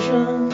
生。